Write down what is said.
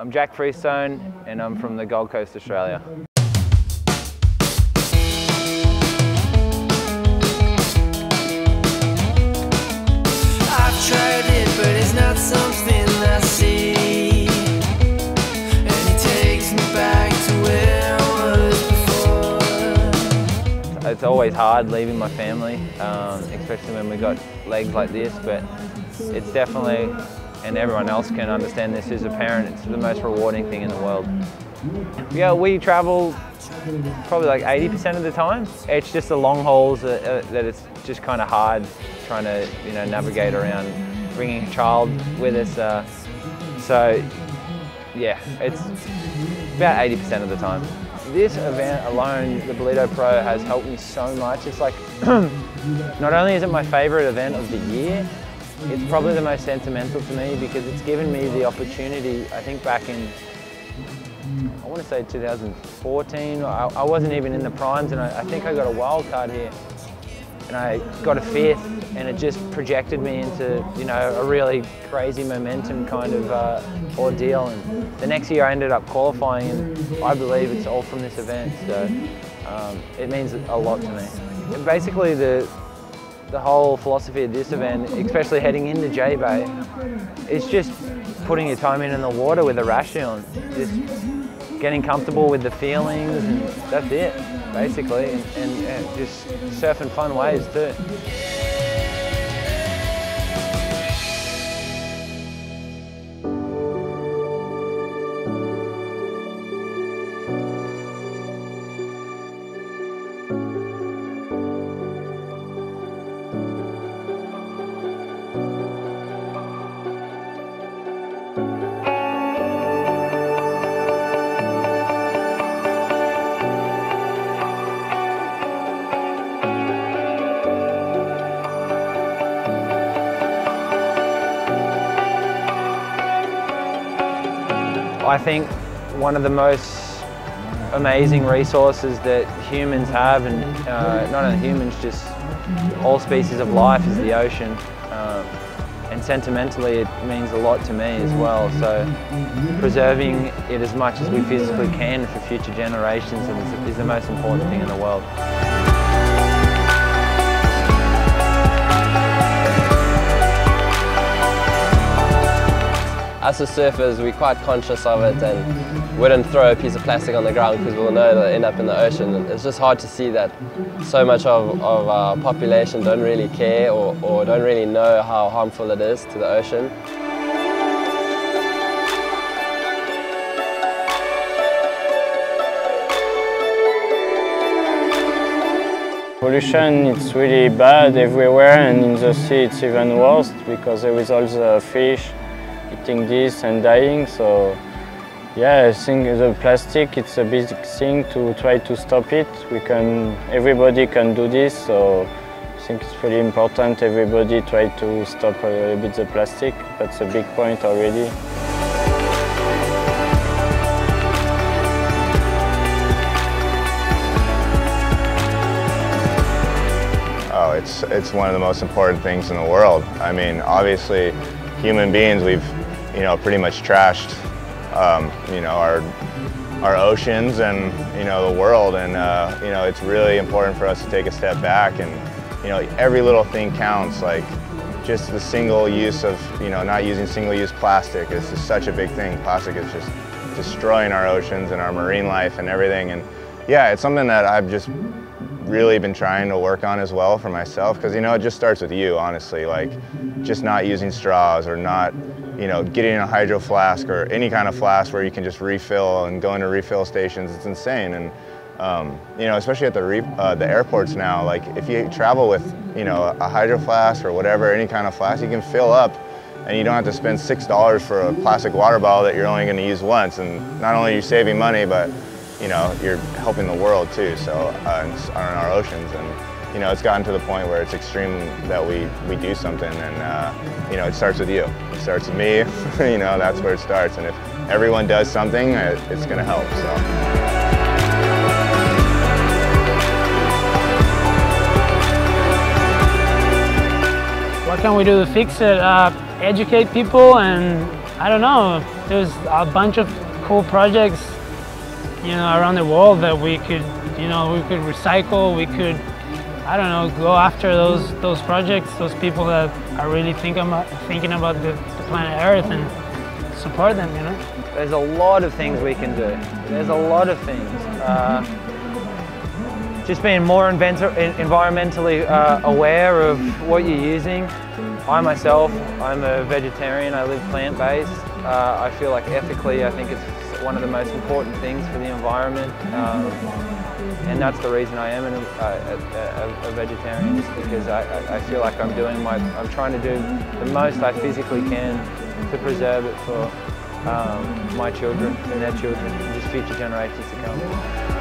I'm Jack Freestone and I'm from the Gold Coast, Australia. I've tried it, but it's not something I see. And it takes me back to where I was before. It's always hard leaving my family, um, especially when we got legs like this, but it's definitely, and everyone else can understand this as a parent, it's the most rewarding thing in the world. Yeah, we travel probably like 80% of the time. It's just the long hauls that, uh, that it's just kind of hard trying to, you know, navigate around bringing a child with us. Uh, so, yeah, it's about 80% of the time. This event alone, the Ballito Pro, has helped me so much. It's like, not only is it my favorite event of the year, it's probably the most sentimental to me because it's given me the opportunity, I think back in I want to say 2014. I, I wasn't even in the primes, and I, I, think I got a wild card here, and I got a fifth, and it just projected me into you know a really crazy momentum kind of uh, ordeal. And the next year I ended up qualifying, and I believe it's all from this event. So um, it means a lot to me. Basically, the the whole philosophy of this event, especially heading into J Bay, is just putting your time in in the water with a ration, just getting comfortable with the feelings, and that's it, basically, and, and, and just surfing fun waves too. I think one of the most amazing resources that humans have, and uh, not only humans, just all species of life, is the ocean. Um, and sentimentally, it means a lot to me as well. So preserving it as much as we physically can for future generations is, is the most important thing in the world. Us as surfers, we're quite conscious of it and wouldn't throw a piece of plastic on the ground because we'll know it'll end up in the ocean. It's just hard to see that so much of, of our population don't really care or, or don't really know how harmful it is to the ocean. Pollution it's really bad everywhere and in the sea it's even worse because there is all the fish eating this and dying so yeah I think the plastic it's a big thing to try to stop it. We can everybody can do this so I think it's pretty important everybody try to stop a little bit the plastic. That's a big point already. Oh, it's, it's one of the most important things in the world. I mean, obviously, human beings, we've, you know, pretty much trashed, um, you know, our, our oceans and, you know, the world. And, uh, you know, it's really important for us to take a step back and, you know, every little thing counts. Like, just the single use of, you know, not using single-use plastic is just such a big thing. Plastic is just destroying our oceans and our marine life and everything. And yeah, it's something that I've just really been trying to work on as well for myself because you know it just starts with you honestly like just not using straws or not you know getting a hydro flask or any kind of flask where you can just refill and going to refill stations it's insane. And um, you know especially at the uh, the airports now like if you travel with you know a hydro flask or whatever any kind of flask you can fill up and you don't have to spend six dollars for a plastic water bottle that you're only going to use once. And not only are you saving money but you know, you're helping the world too, so uh, on our oceans. And, you know, it's gotten to the point where it's extreme that we, we do something and, uh, you know, it starts with you. It starts with me, you know, that's where it starts. And if everyone does something, it's going to help, so. What can we do to fix it? Uh, educate people and I don't know. There's a bunch of cool projects, you know, around the world that we could, you know, we could recycle. We could, I don't know, go after those those projects, those people that are really thinking about thinking about the, the planet Earth and support them. You know. There's a lot of things we can do. There's a lot of things. Uh, just being more environmentally uh, aware of what you're using. I myself, I'm a vegetarian. I live plant-based. Uh, I feel like ethically, I think it's one of the most important things for the environment. Um, and that's the reason I am an, a, a, a vegetarian, is because I, I- I feel like I'm doing my, I'm trying to do the most I physically can to preserve it for um, my children and their children and just future generations to come.